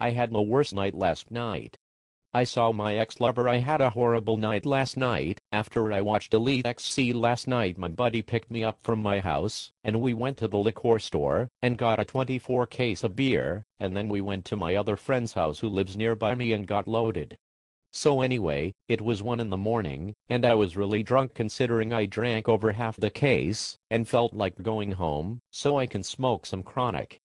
I had the worst night last night. I saw my ex-lover I had a horrible night last night. After I watched Elite XC last night my buddy picked me up from my house, and we went to the liquor store, and got a 24 case of beer, and then we went to my other friend's house who lives nearby me and got loaded. So anyway, it was 1 in the morning, and I was really drunk considering I drank over half the case, and felt like going home, so I can smoke some chronic.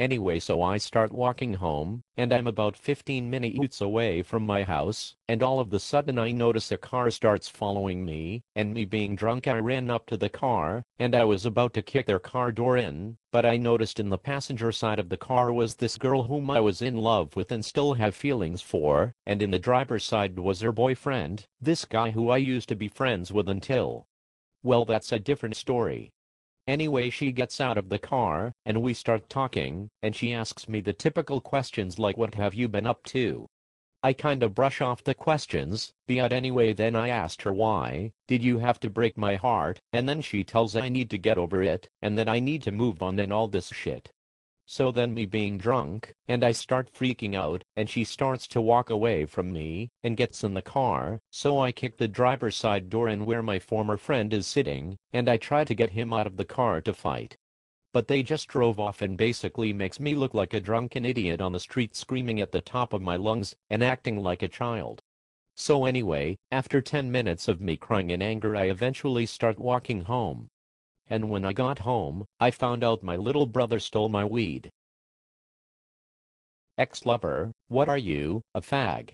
Anyway so I start walking home, and I'm about 15 minutes away from my house, and all of the sudden I notice a car starts following me, and me being drunk I ran up to the car, and I was about to kick their car door in, but I noticed in the passenger side of the car was this girl whom I was in love with and still have feelings for, and in the driver's side was her boyfriend, this guy who I used to be friends with until. Well that's a different story. Anyway she gets out of the car, and we start talking, and she asks me the typical questions like what have you been up to? I kinda brush off the questions, but anyway then I asked her why, did you have to break my heart, and then she tells I need to get over it, and that I need to move on and all this shit. So then me being drunk, and I start freaking out, and she starts to walk away from me, and gets in the car, so I kick the driver's side door in where my former friend is sitting, and I try to get him out of the car to fight. But they just drove off and basically makes me look like a drunken idiot on the street screaming at the top of my lungs, and acting like a child. So anyway, after 10 minutes of me crying in anger I eventually start walking home, and when I got home, I found out my little brother stole my weed. Ex-lover, what are you, a fag?